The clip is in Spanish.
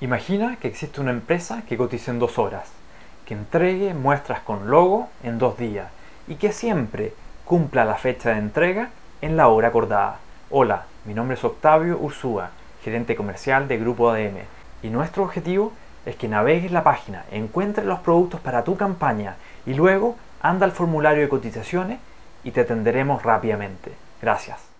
Imagina que existe una empresa que cotiza en dos horas, que entregue muestras con logo en dos días y que siempre cumpla la fecha de entrega en la hora acordada. Hola, mi nombre es Octavio Ursúa, gerente comercial de Grupo ADM, y nuestro objetivo es que navegues la página, encuentres los productos para tu campaña y luego anda al formulario de cotizaciones y te atenderemos rápidamente. Gracias.